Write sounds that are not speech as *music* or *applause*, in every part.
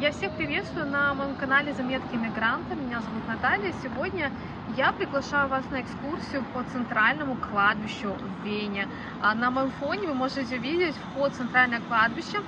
Я всех приветствую на моем канале Заметки Мигранта. Меня зовут Наталья. Сегодня я приглашаю вас на экскурсию по центральному кладбищу в Вене. А на моем фоне вы можете видеть вход в центральное кладбище.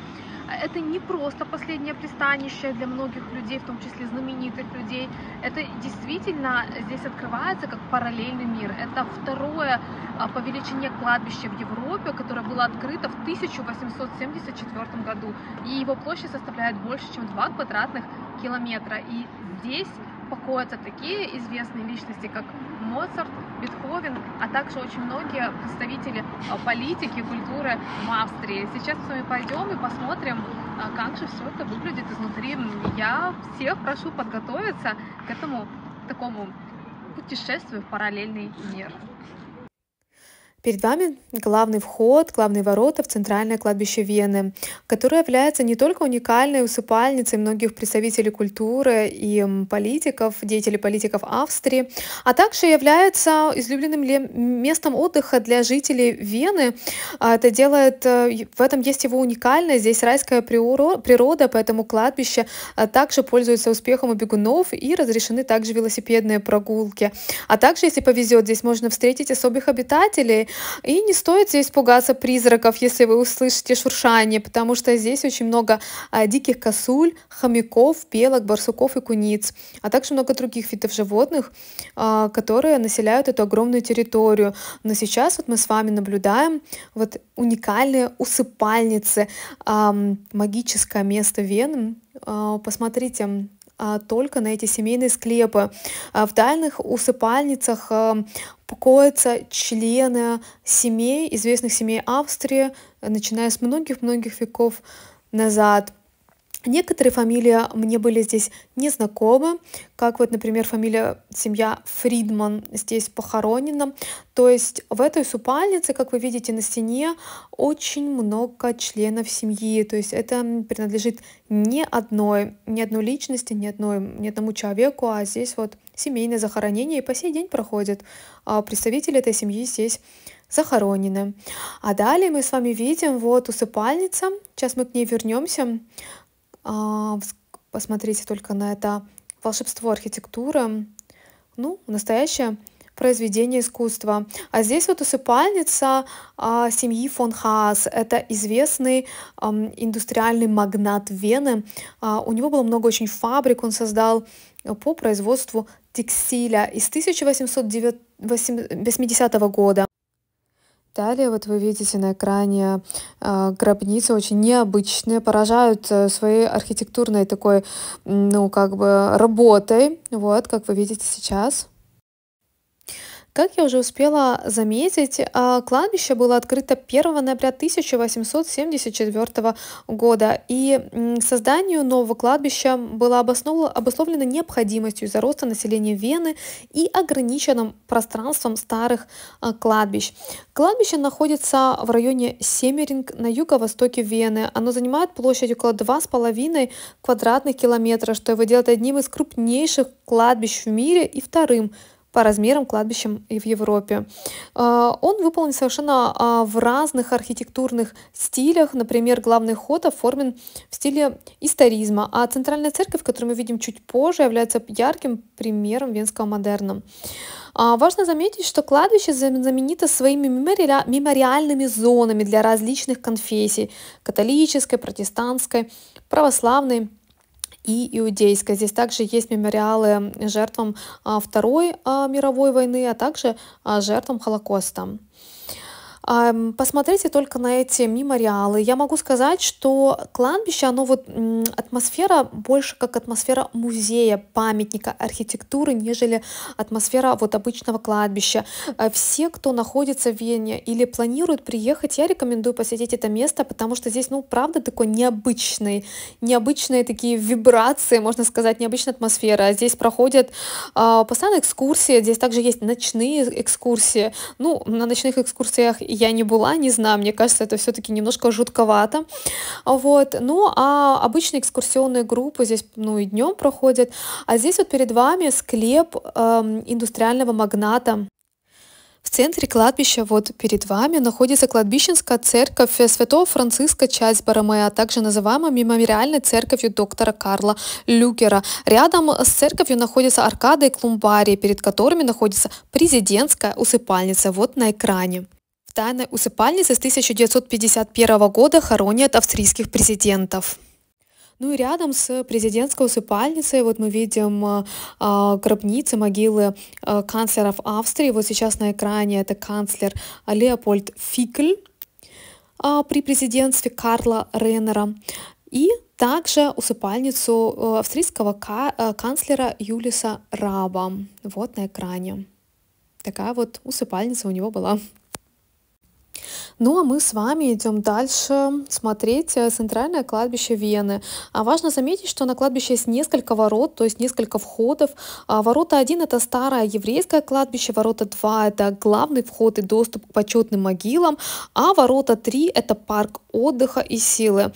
Это не просто последнее пристанище для многих людей, в том числе знаменитых людей. Это действительно здесь открывается как параллельный мир. Это второе а, по величине кладбище в Европе, которое было открыто в 1874 году. И его площадь составляет больше, чем 2 квадратных километра. И здесь покоятся такие известные личности, как Моцарт, Бетховен, а также очень многие представители а, политики, культуры в Австрии. Сейчас с вами пойдем и посмотрим, а, как же все это выглядит изнутри. Я всех прошу подготовиться к этому такому путешествию в параллельный мир. Перед вами главный вход, главные ворота в центральное кладбище Вены, которое является не только уникальной усыпальницей многих представителей культуры и политиков, деятелей политиков Австрии, а также является излюбленным местом отдыха для жителей Вены. А это делает, э, в этом есть его уникальность, здесь райская природа, поэтому кладбище а, также пользуется успехом у бегунов и разрешены также велосипедные прогулки. А также, если повезет, здесь можно встретить особых обитателей, и не стоит здесь пугаться призраков, если вы услышите шуршание, потому что здесь очень много а, диких косуль, хомяков, белок, барсуков и куниц, а также много других видов животных, а, которые населяют эту огромную территорию. Но сейчас вот мы с вами наблюдаем вот уникальные усыпальницы, магическое место Вены. А, посмотрите, только на эти семейные склепы. А в дальних усыпальницах а, покоятся члены семей, известных семей Австрии, начиная с многих-многих веков назад. Некоторые фамилии мне были здесь незнакомы, как вот, например, фамилия семья Фридман здесь похоронена. То есть в этой супальнице, как вы видите на стене, очень много членов семьи. То есть это принадлежит не одной, ни одной личности, ни, одной, ни одному человеку, а здесь вот семейное захоронение и по сей день проходит. А представители этой семьи здесь захоронены. А далее мы с вами видим вот усыпальница. Сейчас мы к ней вернемся. А, посмотрите только на это волшебство архитектуры. Ну, настоящее произведение искусства. А здесь вот усыпальница а, семьи фон Хаас. Это известный а, индустриальный магнат Вены. А, у него было много очень фабрик, он создал по производству текстиля из 1880 года. Далее вот вы видите на экране э, гробницы очень необычные, поражают э, своей архитектурной такой, ну, как бы работой, вот, как вы видите сейчас. Как я уже успела заметить, а, кладбище было открыто 1 ноября 1874 года, и созданию нового кладбища было обусловлено необходимостью из-за роста населения Вены и ограниченным пространством старых а, кладбищ. Кладбище находится в районе Семеринг на юго-востоке Вены. Оно занимает площадь около 2,5 квадратных километра, что его делает одним из крупнейших кладбищ в мире и вторым по размерам кладбищем и в Европе. А, он выполнен совершенно а, в разных архитектурных стилях. Например, главный ход оформлен в стиле историзма, а центральная церковь, которую мы видим чуть позже, является ярким примером венского модерна. А, важно заметить, что кладбище знаменито своими мемориальными зонами для различных конфессий – католической, протестантской, православной и иудейская. Здесь также есть мемориалы жертвам а, Второй а, мировой войны, а также а, жертвам Холокоста. Посмотрите только на эти мемориалы. Я могу сказать, что кладбище, оно вот атмосфера больше как атмосфера музея, памятника архитектуры, нежели атмосфера вот обычного кладбища. Э, все, кто находится в Вене или планирует приехать, я рекомендую посетить это место, потому что здесь, ну, правда, такой необычный, необычные такие вибрации, можно сказать, необычная атмосфера. Здесь проходят э, постоянно экскурсии, здесь также есть ночные экскурсии. Ну, на ночных экскурсиях я не была, не знаю, мне кажется, это все-таки немножко жутковато. Вот. Ну, а обычные экскурсионные группы здесь, ну, и днем проходят. А здесь вот перед вами склеп э, индустриального магната В центре кладбища, вот перед вами, находится кладбищенская церковь Святого Франциска, часть а также называемая мемориальной церковью доктора Карла Люгера. Рядом с церковью находятся аркады и клумбарии, перед которыми находится президентская усыпальница, вот на экране. В тайной усыпальнице с 1951 года хоронят австрийских президентов. Ну и рядом с президентской усыпальницей вот мы видим э, гробницы, могилы э, канцлеров Австрии. Вот сейчас на экране это канцлер Леопольд Фикль э, при президентстве Карла Реннера. И также усыпальницу э, австрийского э, канцлера Юлиса Раба. Вот на экране. Такая вот усыпальница у него была. Ну а мы с вами идем дальше смотреть э, центральное кладбище Вены. А важно заметить, что на кладбище есть несколько ворот, то есть несколько входов. А ворота 1 это старое еврейское кладбище, ворота 2 это главный вход и доступ к почетным могилам, а ворота 3 это парк отдыха и силы.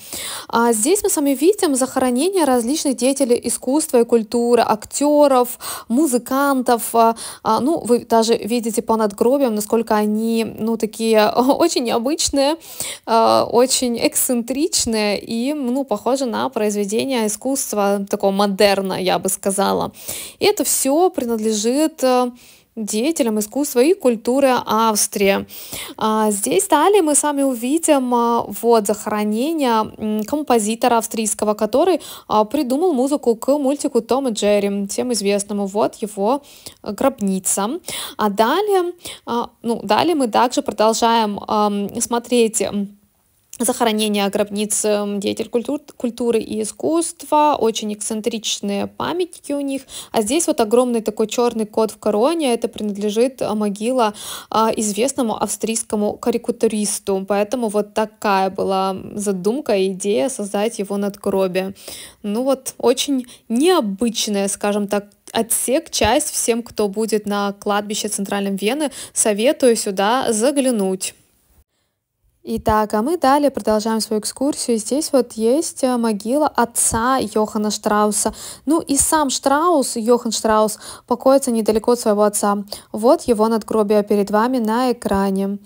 А здесь мы с вами видим захоронение различных деятелей искусства и культуры, актеров, музыкантов. А, а, ну, вы даже видите по надгробиям, насколько они, ну, такие *laughs* очень необычные, а, очень эксцентричные и, ну, похожи на произведение искусства такого модерна, я бы сказала. И это все принадлежит деятелям искусства и культуры Австрии. А, здесь далее мы с вами увидим а, вот захоронение композитора австрийского, который а, придумал музыку к мультику Том и Джерри, всем известному. Вот его гробница. А далее, ну, далее мы также продолжаем смотреть захоронение гробниц деятель культур, культуры и искусства, очень эксцентричные памятники у них. А здесь вот огромный такой черный кот в короне, это принадлежит э, могила а, известному австрийскому карикатуристу. Поэтому вот такая была задумка, идея создать его надгробие. Ну вот очень необычная, скажем так, отсек, часть всем, кто будет на кладбище Центральном Вены, советую сюда заглянуть. Итак, а мы далее продолжаем свою экскурсию. Здесь вот есть э, могила отца Йохана Штрауса. Ну и сам Штраус, Йохан Штраус, покоится недалеко от своего отца. Вот его надгробие перед вами на экране.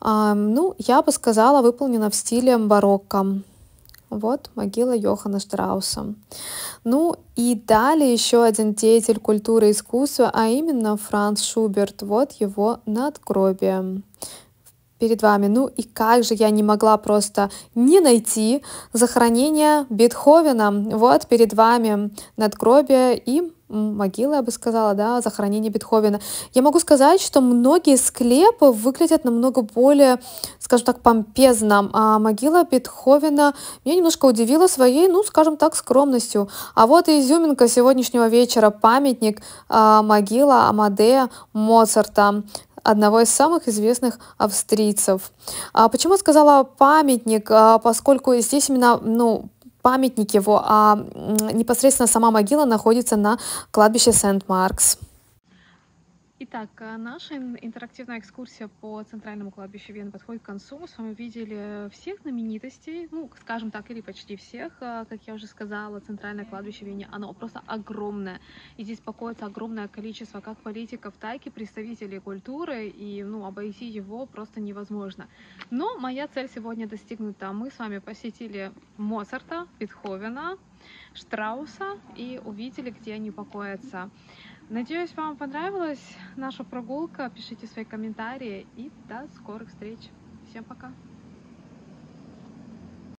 Ну, я бы сказала, выполнено в стиле барокко. Вот могила Йохана Штрауса. Ну и далее еще один деятель культуры и искусства, а именно Франц Шуберт. Вот его надгробие перед вами. Ну и как же я не могла просто не найти захоронение Бетховена. Вот перед вами надгробие и могила, я бы сказала, да, захоронение Бетховена. Я могу сказать, что многие склепы выглядят намного более, скажем так, помпезно, а могила Бетховена меня немножко удивила своей, ну, скажем так, скромностью. А вот и изюминка сегодняшнего вечера, памятник, а, могила Амадея Моцарта одного из самых известных австрийцев. А почему я сказала памятник? А, поскольку здесь именно, ну, памятник его, а непосредственно сама могила находится на кладбище Сент-Маркс. Итак, э, наша интерактивная экскурсия по центральному кладбищу Вены подходит к концу. Мы с вами видели всех знаменитостей, ну, скажем так, или почти всех. Э, как я уже сказала, центральное кладбище Вене, оно просто огромное. И здесь покоится огромное количество как политиков, так и представителей культуры, и, ну, обойти его просто невозможно. Но моя цель сегодня достигнута. Мы с вами посетили Моцарта, Бетховена, Штрауса и увидели, где они покоятся. Надеюсь, вам понравилась наша прогулка. Пишите свои комментарии и до скорых встреч. Всем пока!